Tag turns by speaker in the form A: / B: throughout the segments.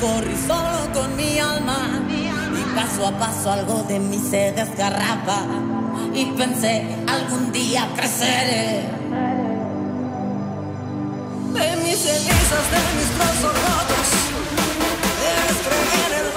A: corrí solo con mi alma y paso a paso algo de mí se desgarraba y pensé algún día creceré.
B: De mis cenizas, de mis trozos rotos, debes creer en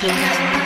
B: Thank
A: you.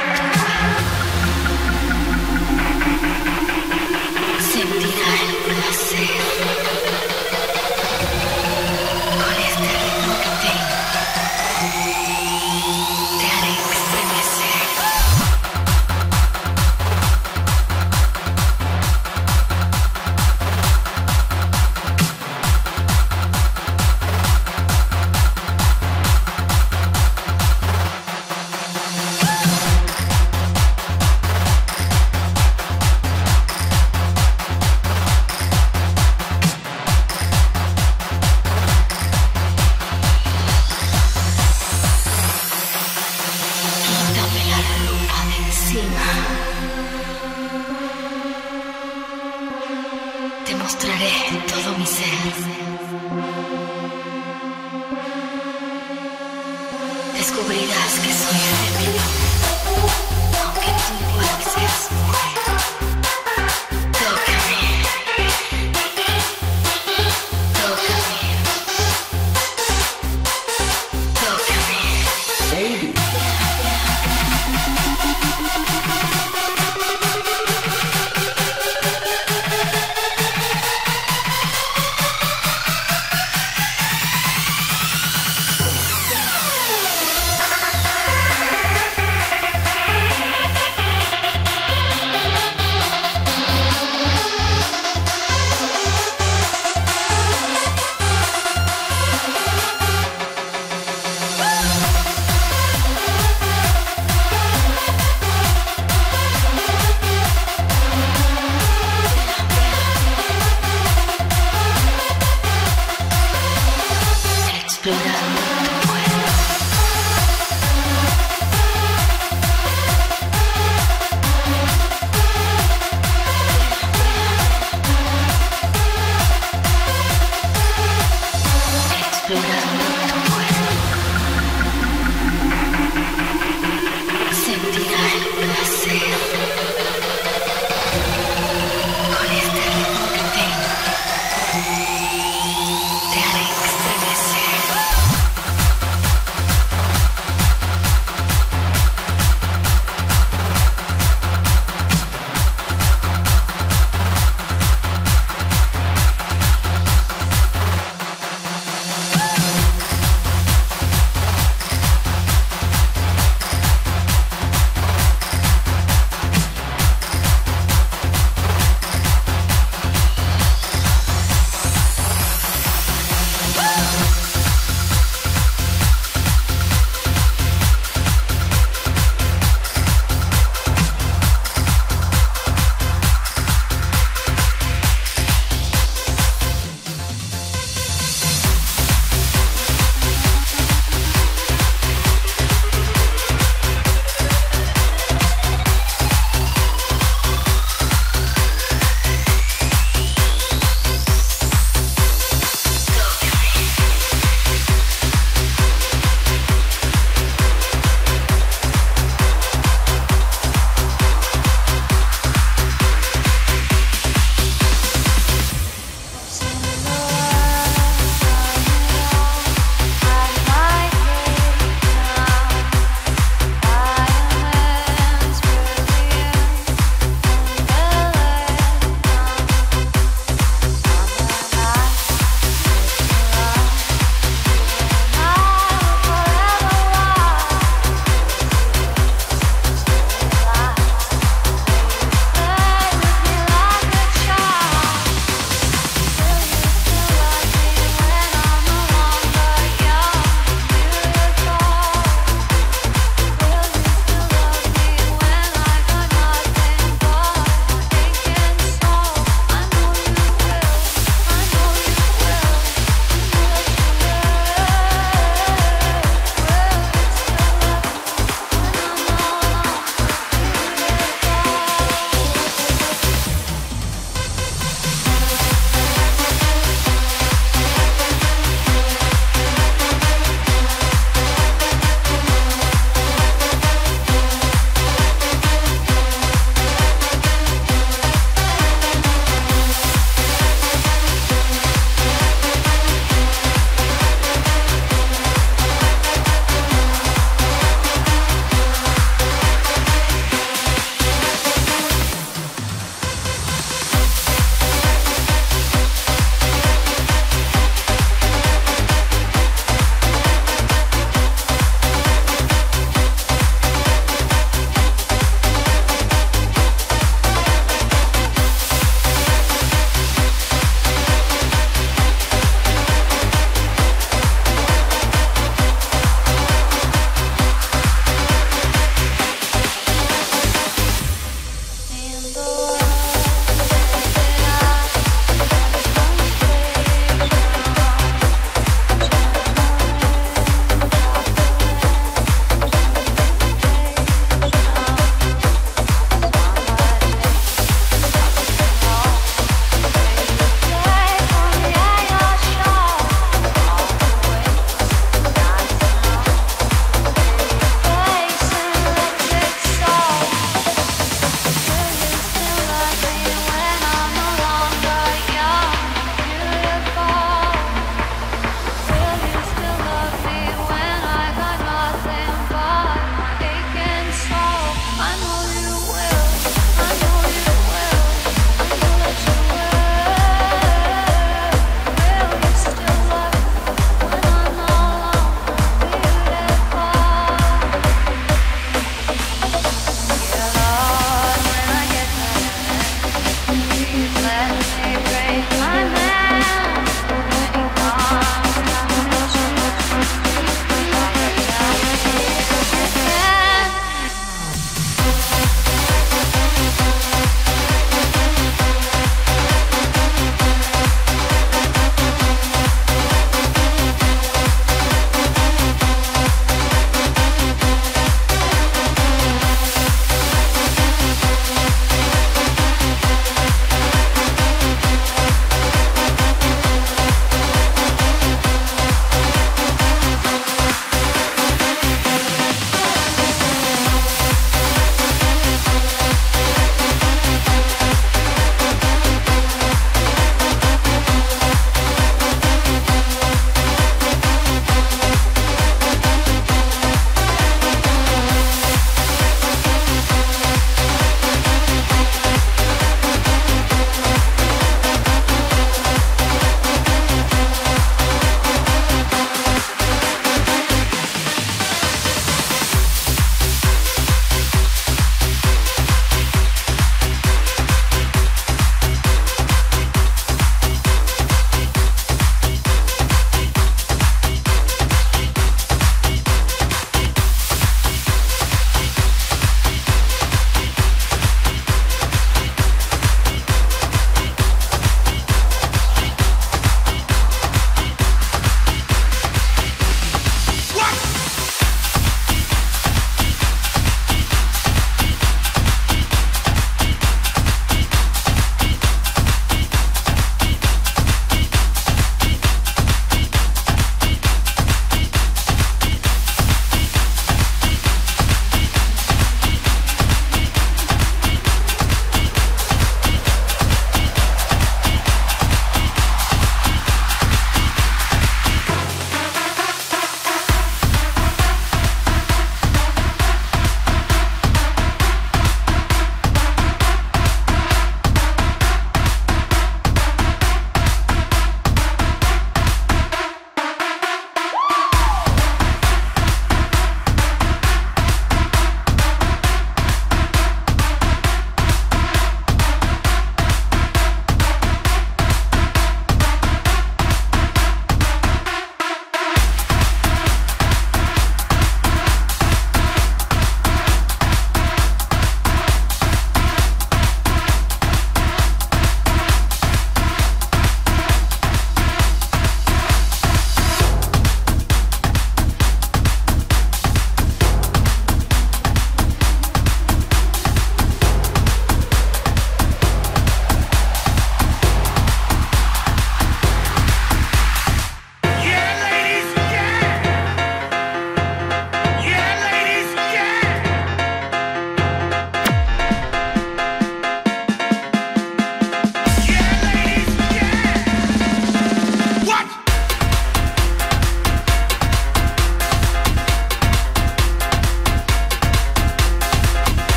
A: olvidas que soy
C: 对的。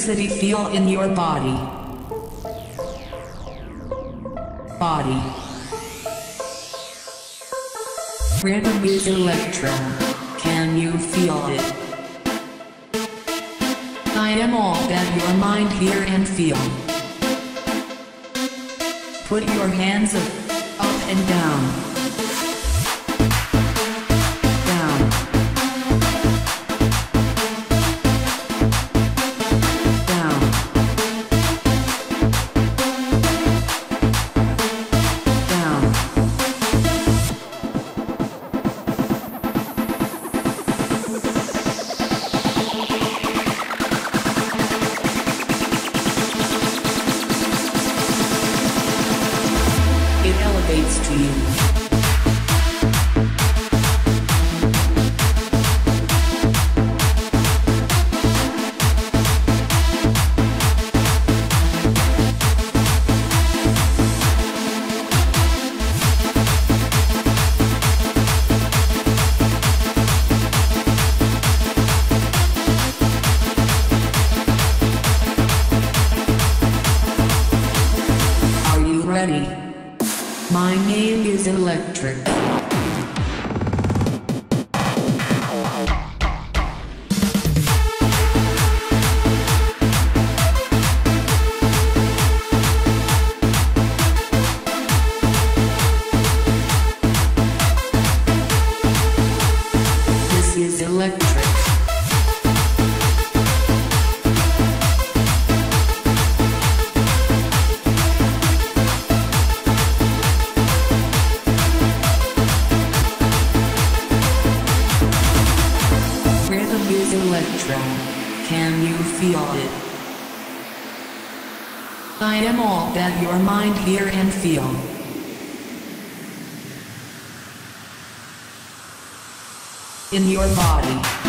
C: Electricity feel in your body. Body. Rhythm is electro. Can you feel it? I am all that your mind hear and feel. Put your hands up, up and down. In your body,